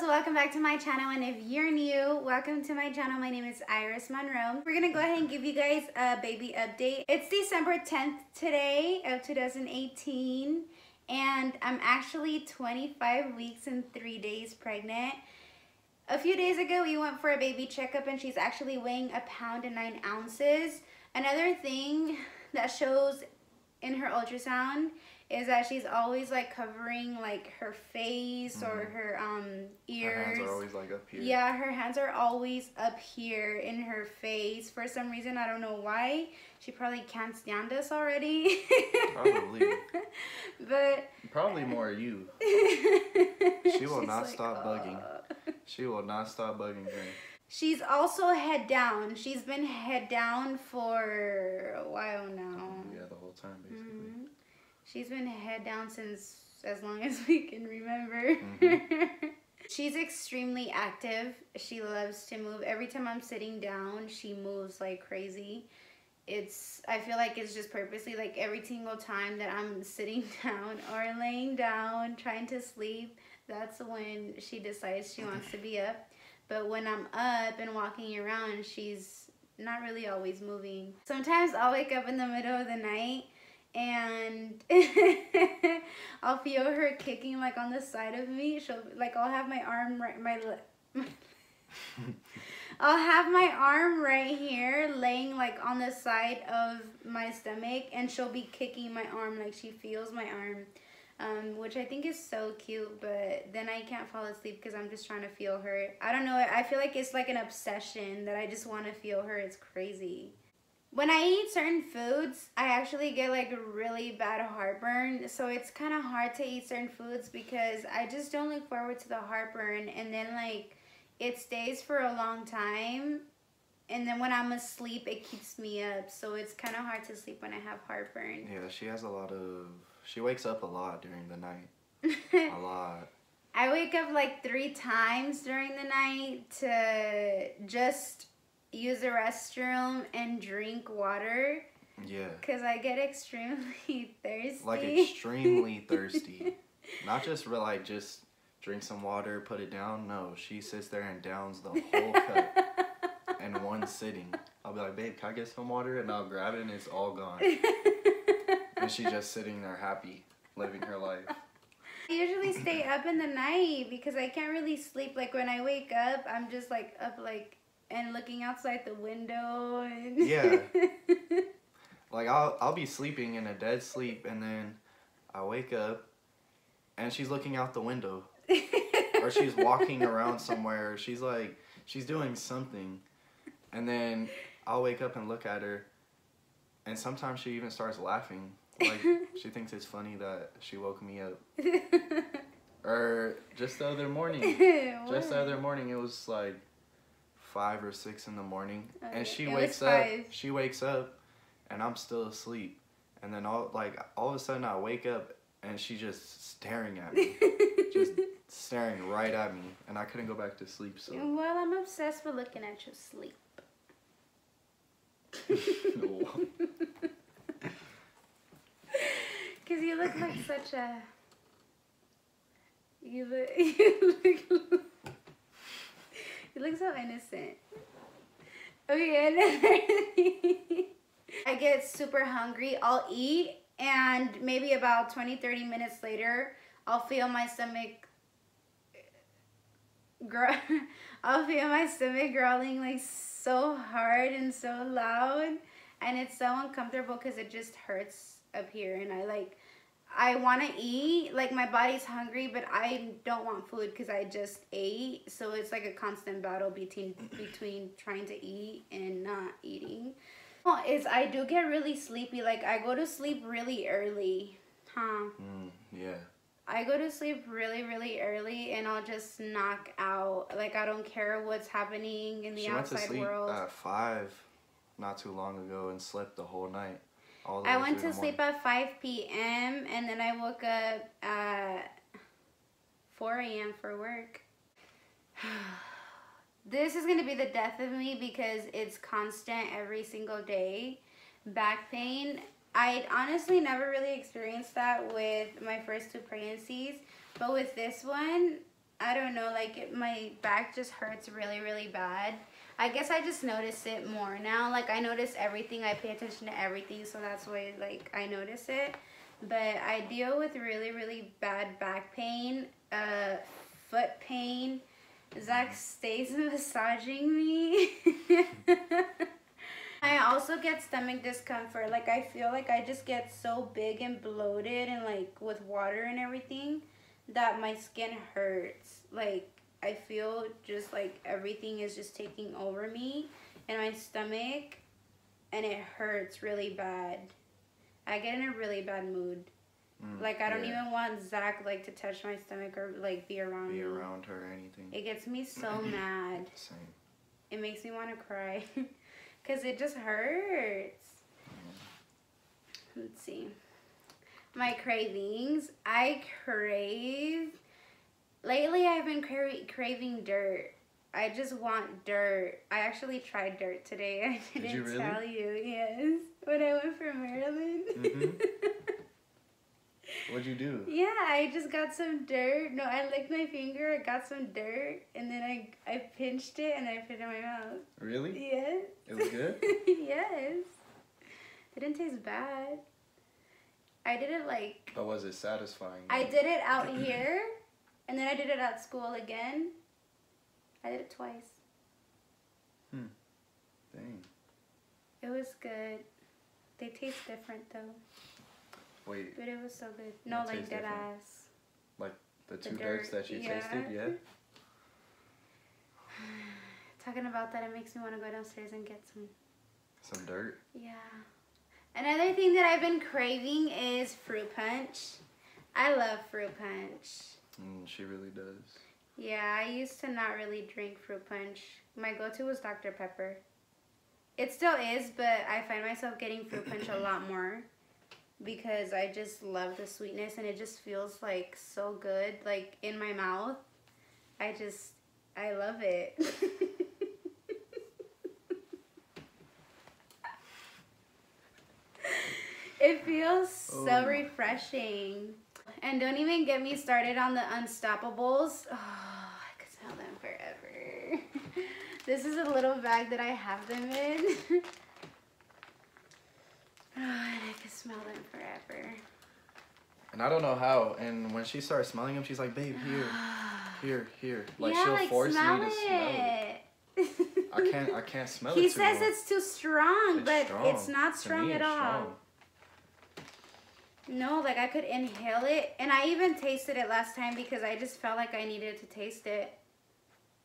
so welcome back to my channel and if you're new, welcome to my channel. My name is Iris Monroe. We're gonna go ahead and give you guys a baby update. It's December 10th today of 2018 and I'm actually 25 weeks and 3 days pregnant. A few days ago we went for a baby checkup and she's actually weighing a pound and 9 ounces. Another thing that shows in her ultrasound is that she's always like covering like her face mm. or mm-hmm. her um ears. Her hands are always like up here. Yeah, her hands are always up here in her face. For some reason, I don't know why. She probably can't stand us already. probably. but probably more you. she will not like, stop bugging. She will not stop bugging me. She's also head down. She's been head down for a while now. Yeah, the whole time basically. Mm -hmm. She's been head down since as long as we can remember. Mm-hmm. She's extremely active. She loves to move. Every time I'm sitting down, she moves like crazy. It's I feel like it's just purposely like every single time that I'm sitting down or laying down trying to sleep, that's when she decides she wants to be up. But when I'm up and walking around, she's not really always moving. Sometimes I'll wake up in the middle of the night and I'll feel her kicking like on the side of me. She'll like I'll have my arm right my I'll have my arm right here laying like on the side of my stomach and she'll be kicking my arm like she feels my arm. Um, which I think is so cute, but then I can't fall asleep because I'm just trying to feel her. I don't know, I feel like it's like an obsession that I just want to feel her. It's crazy. When I eat certain foods, I actually get like really bad heartburn. So it's kind of hard to eat certain foods because I just don't look forward to the heartburn. And then like it stays for a long time. And then when I'm asleep, it keeps me up. So it's kind of hard to sleep when I have heartburn. Yeah, she has a lot of, she wakes up a lot during the night. a lot. I wake up like three times during the night to just use the restroom and drink water. Yeah. Because I get extremely thirsty. Like extremely thirsty. Not just like just drink some water, put it down. No, she sits there and downs the whole cup in one sitting. I'll be like, babe, can I get some water? And I'll grab it and it's all gone. and she's just sitting there happy, living her life. I usually stay up in the night because I can't really sleep. Like when I wake up, I'm just like up like and looking outside the window. And yeah. like I'll I'll be sleeping in a dead sleep, and then I wake up, and she's looking out the window, or she's walking around somewhere. she's like she's doing something, and then I'll wake up and look at her, and sometimes she even starts laughing. Like she thinks it's funny that she woke me up. or just the other morning, just the other morning, it was like five or six in the morning, okay. and she it wakes up. She wakes up, and I'm still asleep, and then all like all of a sudden I wake up and she's just staring at me, just staring right at me, and I couldn't go back to sleep. So well, I'm obsessed with looking at you sleep. Cause you look like such a. You look. You look. You look so innocent. Okay, I get super hungry. I'll eat and maybe about 20, 30 minutes later, I'll feel my stomach grow. I'll feel my stomach growling like so hard and so loud. And it's so uncomfortable because it just hurts up here. And I like I want to eat, like my body's hungry, but I don't want food because I just ate. So it's like a constant battle between between trying to eat and not eating. Well, is I do get really sleepy. Like I go to sleep really early, huh? Mm, yeah. I go to sleep really, really early, and I'll just knock out. Like I don't care what's happening in the she outside went to sleep world. At five, not too long ago, and slept the whole night. I went to sleep at 5 p.m. and then I woke up at 4 a.m. for work. this is going to be the death of me because it's constant every single day. Back pain. I honestly never really experienced that with my first two pregnancies. But with this one, I don't know, like it, my back just hurts really, really bad. I guess I just notice it more now. Like I notice everything. I pay attention to everything, so that's why like I notice it. But I deal with really, really bad back pain, uh, foot pain. Zach stays massaging me. I also get stomach discomfort. Like I feel like I just get so big and bloated and like with water and everything that my skin hurts. Like I feel just like everything is just taking over me and my stomach and it hurts really bad. I get in a really bad mood. Mm, like I don't even want Zach like to touch my stomach or like be around be me. around her or anything. It gets me so mad. Same. It makes me want to cry. Because it just hurts. Let's see. My cravings. I crave. Lately, I've been cra- craving dirt. I just want dirt. I actually tried dirt today. I didn't Did you really? tell you. Yes. When I went for Marilyn. Mm-hmm. What'd you do? Yeah, I just got some dirt. No, I licked my finger. I got some dirt, and then I I pinched it and I put it in my mouth. Really? Yes. It was good. yes. It didn't taste bad. I did it like. But was it satisfying? I did it out here, and then I did it at school again. I did it twice. Hmm. Dang. It was good. They taste different though. Wait. But it was so good. No, like dead ass. Like the two the dirts that you yeah. tasted, yeah. Talking about that, it makes me want to go downstairs and get some. Some dirt. Yeah. Another thing that I've been craving is fruit punch. I love fruit punch. Mm, she really does. Yeah, I used to not really drink fruit punch. My go-to was Dr. Pepper. It still is, but I find myself getting fruit punch a lot more because I just love the sweetness and it just feels like so good like in my mouth. I just I love it. it feels so oh. refreshing. And don't even get me started on the Unstopables. Oh, I could smell them forever. this is a little bag that I have them in. Oh, and I could smell them forever. And I don't know how. And when she starts smelling them, she's like, "Babe, here, here, here." Like yeah, she'll like force me to smell it. I can't. I can't smell he it. He says it's too strong, it's but strong. it's not strong me, at all. Strong. No, like I could inhale it, and I even tasted it last time because I just felt like I needed to taste it.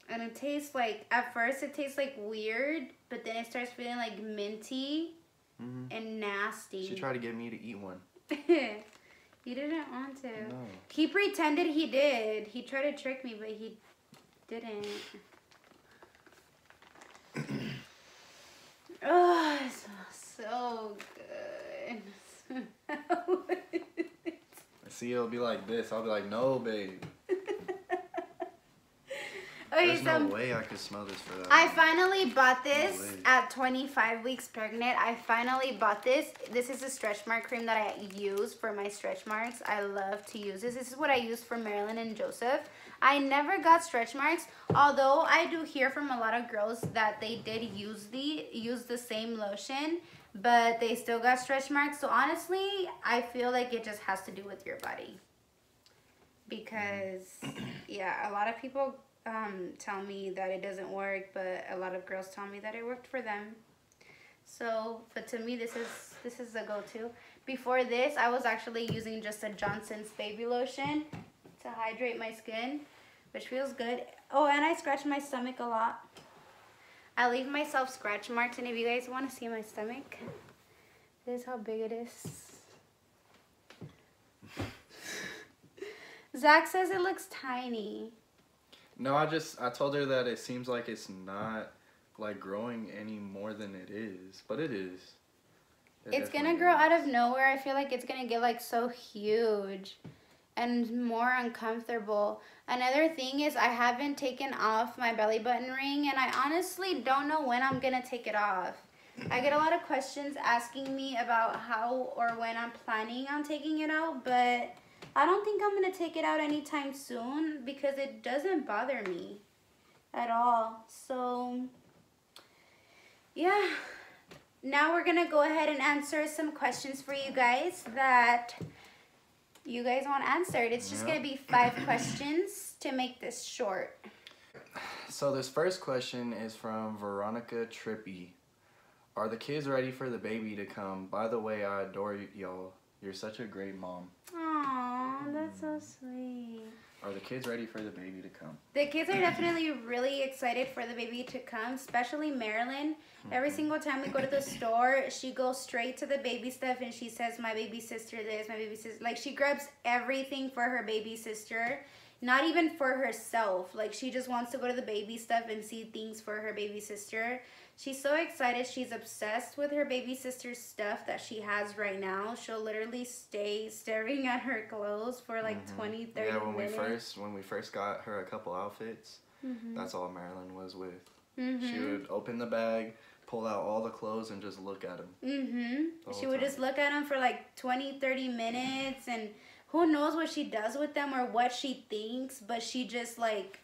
And it tastes like at first it tastes like weird, but then it starts feeling like minty mm-hmm. and nasty. She tried to get me to eat one. he didn't want to. No. He pretended he did. He tried to trick me, but he didn't. oh, it smells so good. I see, it'll be like this. I'll be like, no, babe. Okay, There's so no way I could smell this for that. I finally bought this no at 25 weeks pregnant. I finally bought this. This is a stretch mark cream that I use for my stretch marks. I love to use this. This is what I use for Marilyn and Joseph. I never got stretch marks, although I do hear from a lot of girls that they did use the use the same lotion, but they still got stretch marks. So honestly, I feel like it just has to do with your body. Because yeah, a lot of people um, tell me that it doesn't work, but a lot of girls tell me that it worked for them. So, but to me, this is this is a go-to. Before this, I was actually using just a Johnson's baby lotion to hydrate my skin, which feels good. Oh, and I scratch my stomach a lot. I leave myself scratch marks, and if you guys want to see my stomach, this is how big it is. Zach says it looks tiny. No, I just I told her that it seems like it's not like growing any more than it is, but it is. It it's gonna grow is. out of nowhere. I feel like it's gonna get like so huge and more uncomfortable. Another thing is I haven't taken off my belly button ring and I honestly don't know when I'm gonna take it off. I get a lot of questions asking me about how or when I'm planning on taking it out, but I don't think I'm gonna take it out anytime soon because it doesn't bother me at all. So yeah. Now we're gonna go ahead and answer some questions for you guys that you guys want answered. It's just Yeah. gonna be five questions to make this short. So this first question is from Veronica Trippy. Are the kids ready for the baby to come? By the way, I adore y'all. You're such a great mom. Aww, that's so sweet. Are the kids ready for the baby to come? The kids are definitely really excited for the baby to come, especially Marilyn. Every mm-hmm. single time we go to the store, she goes straight to the baby stuff and she says, My baby sister this, my baby sister. Like, she grabs everything for her baby sister, not even for herself. Like, she just wants to go to the baby stuff and see things for her baby sister. She's so excited. She's obsessed with her baby sister's stuff that she has right now. She'll literally stay staring at her clothes for like Mhm. 20, 30 yeah, when minutes. we first when we first got her a couple outfits, Mhm. that's all Marilyn was with. She Mhm. would open the bag, pull out all the clothes, and just look at them. Mhm. She would time. just look at them for like 20, 30 minutes and who knows what she does with them or what she thinks, but she just like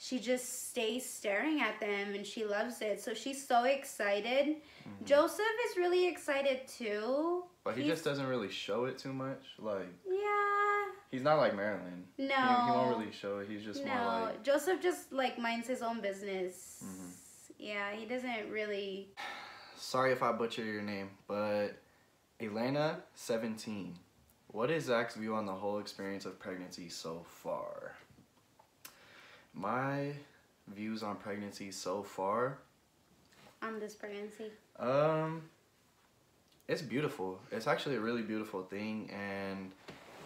she just stays staring at them and she loves it. So she's so excited. Mhm. Joseph is really excited too. But he He's- just doesn't really show it too much. Like Yeah. he's not like Marilyn. No. He, he won't really show it. He's just no. more like Joseph just like minds his own business. Mhm. Yeah, he doesn't really Sorry if I butcher your name, but Elena, 17. What is Zach's view on the whole experience of pregnancy so far? My views on pregnancy so far, on this pregnancy. um, it's beautiful. It's actually a really beautiful thing, and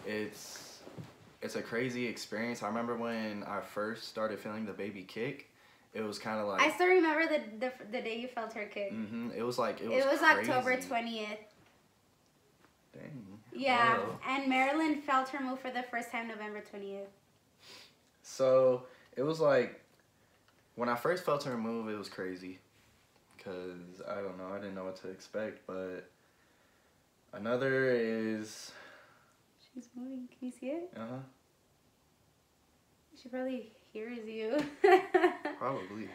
it's it's a crazy experience. I remember when I first started feeling the baby kick, it was kind of like I still remember the, the the day you felt her kick. hmm it was like it was. It was, was, October 20th. Dang. Yeah, Wow. and Marilyn felt her move for the first time November 20th. So it was like when I first felt her move, it was crazy because I don't know, I didn't know what to expect. But another is She's moving. Can you see it? uh huh She probably hears you. probably.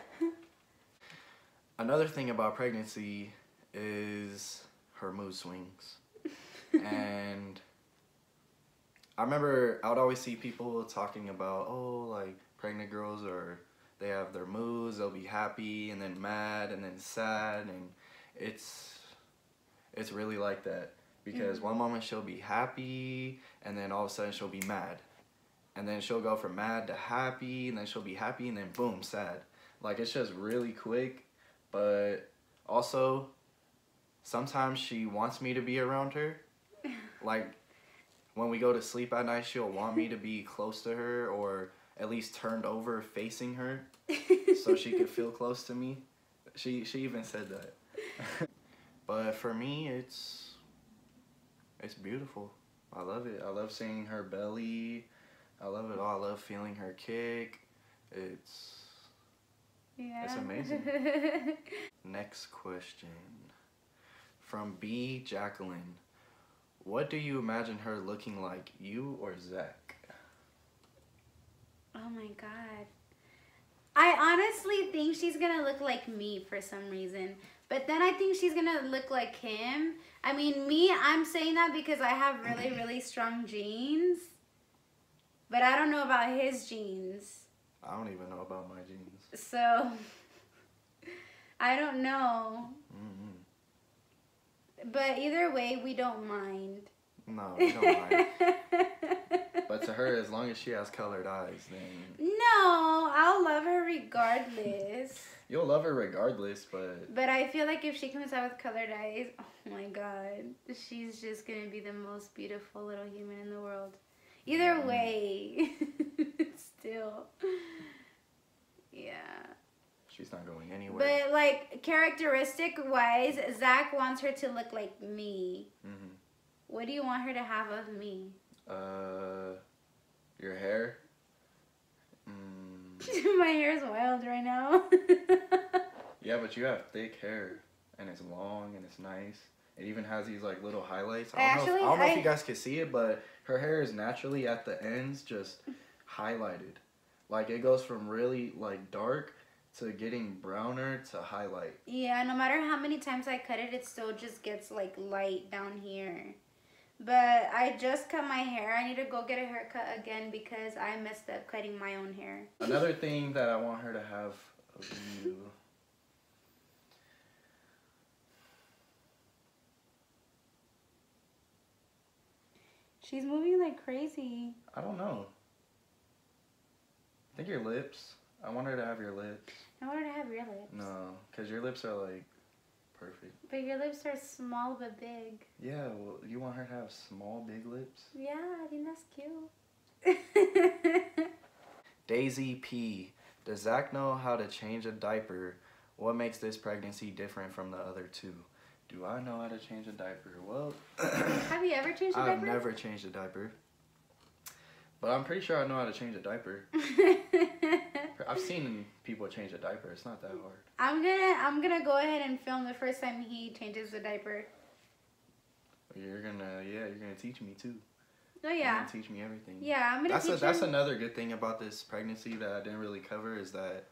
Another thing about pregnancy is her mood swings, and I remember I would always see people talking about oh like pregnant girls or they have their moods they'll be happy and then mad and then sad and it's it's really like that because Mhm. one moment she'll be happy and then all of a sudden she'll be mad. And then she'll go from mad to happy and then she'll be happy and then boom sad. Like it's just really quick but also sometimes she wants me to be around her. Like when we go to sleep at night she'll want me to be close to her or at least turned over facing her so she could feel close to me she she even said that but for me it's it's beautiful i love it i love seeing her belly i love it all i love feeling her kick it's yeah. It's amazing. Next question from B. Jacqueline. What do you imagine her looking like, you or Zach? Oh my god. I honestly think she's gonna look like me for some reason. But then I think she's gonna look like him. I mean, me, I'm saying that because I have really, really strong genes. But I don't know about his genes. I don't even know about my genes. So, I don't know. mm But either way, we don't mind. No, we don't mind. To her, as long as she has colored eyes, then no, I'll love her regardless. you'll love her regardless. But But I feel like if she comes out with colored eyes, oh my god, she's just gonna be the most beautiful little human in the world. Either way, still. Yeah. she's not going anywhere. But like characteristic wise, Zach wants her to look like me. hmm What do you want her to have of me? Uh, your hair. Mm, My is wild right now. yeah, but you have thick hair, and it's long and it's nice. It even has these like little highlights. I don't, know, if, I don't know I- if you guys can see it, but her hair is naturally at the ends just highlighted. Like it goes from really like dark to getting browner to highlight. Yeah, no matter how many times I cut it, it still just gets like light down here. But I just cut my hair. I need to go get a haircut again because I messed up cutting my own hair. Another thing that I want her to have of you. She's moving like crazy. I don't know. I think your lips. I want her to have your lips. I want her to have your lips. No, because your lips are like perfect. But your lips are small but big. Yeah, well, you want her to have small, big lips? Yeah, I think that's cute. Daisy P. Does Zach know how to change a diaper? What makes this pregnancy different from the other two? Do I know how to change a diaper? Well, have you ever changed a diaper? I've never changed a diaper. But I'm pretty sure I know how to change a diaper. I've seen people change a diaper. It's not that hard. I'm gonna I'm gonna go ahead and film the first time he changes the diaper. You're gonna, yeah, you're gonna teach me too. Oh You're yeah. gonna teach me everything. Yeah, I'm gonna That's a, teach that's him. another good thing about this pregnancy that I didn't really cover is that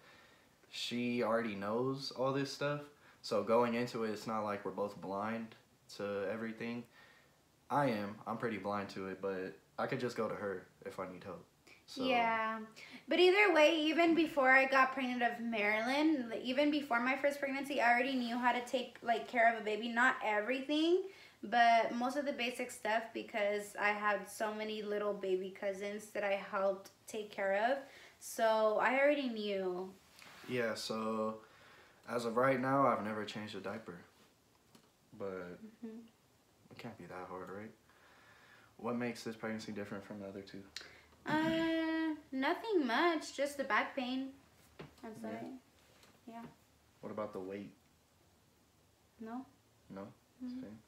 she already knows all this stuff. So going into it, it's not like we're both blind to everything. I am. I'm pretty blind to it, but I could just go to her if I need help. So, Yeah, but either way, even before I got pregnant of Marilyn, even before my first pregnancy, I already knew how to take like care of a baby. Not everything, but most of the basic stuff because I had so many little baby cousins that I helped take care of. So I already knew. Yeah. So as of right now, I've never changed a diaper, but Mhm. it can't be that hard, right? What makes this pregnancy different from the other two? Uh, nothing much, just the back pain. That's Yeah. it. What about the weight? No. No. Mhm. Same.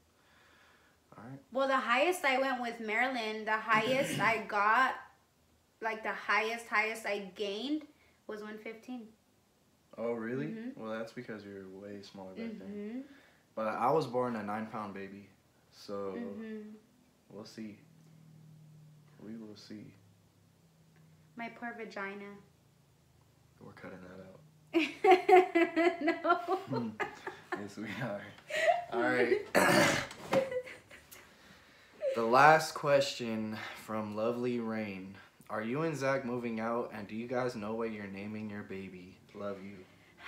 All right. Well, the highest I went with Marilyn, the highest I got, like the highest, highest I gained was 115. Oh, really? Mhm. Well, that's because you're way smaller back then. Mm-hmm. But I was born a nine pound baby, so Mm-hmm. we'll see. We will see. My poor vagina. We're cutting that out. no. Hmm. yes, we are. All right. the last question from Lovely Rain. Are you and Zach moving out, and do you guys know what you're naming your baby? Love you.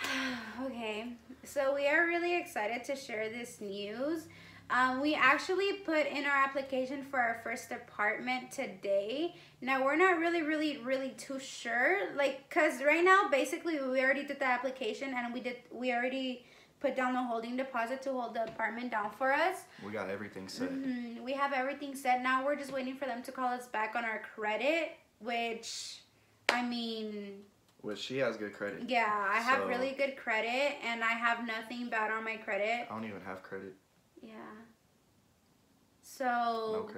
okay, so we are really excited to share this news. Um, we actually put in our application for our first apartment today. Now we're not really, really, really too sure, like, cause right now basically we already did the application and we did we already put down the holding deposit to hold the apartment down for us. We got everything set. Mhm, We have everything set. Now we're just waiting for them to call us back on our credit, which, I mean, Which she has good credit. yeah, I have So- really good credit and I have nothing bad on my credit. I don't even have credit. Yeah. No So.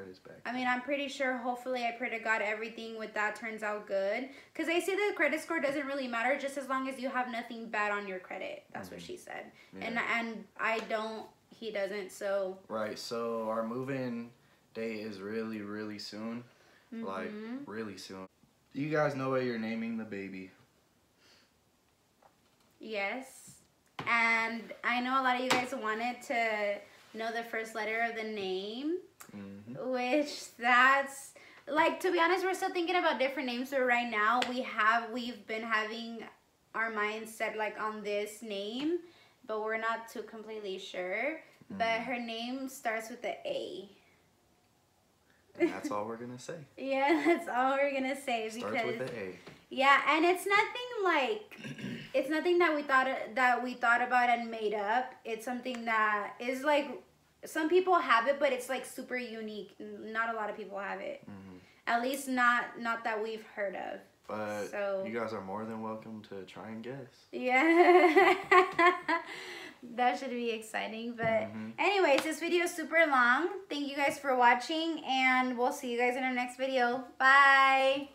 I mean, I'm pretty sure, hopefully, I pray to God everything with that turns out good. Because they say the credit score doesn't really matter just as long as you have nothing bad on your credit. That's what Mhm. she said. Yeah. And, and I don't, he doesn't, so. Right, so our move-in date is really, really soon. Like, mhm. Like, really soon. You guys know what you're naming the baby. Yes. And I know a lot of you guys wanted to know the first letter of the name, hmm which that's like to be honest, we're still thinking about different names, but right now we have we've been having our minds set like on this name, but we're not too completely sure. But Mm-hmm. her name starts with the A. And that's all we're gonna say. Yeah, that's all we're gonna say Starts because with the A. Yeah, and it's nothing like it's nothing that we thought that we thought about and made up. It's something that is like some people have it, but it's like super unique. Not a lot of people have it. hmm At least not not that we've heard of. But So- you guys are more than welcome to try and guess. Yeah. that should be exciting, but Mhm. anyways, this video is super long. Thank you guys for watching and we'll see you guys in our next video. Bye.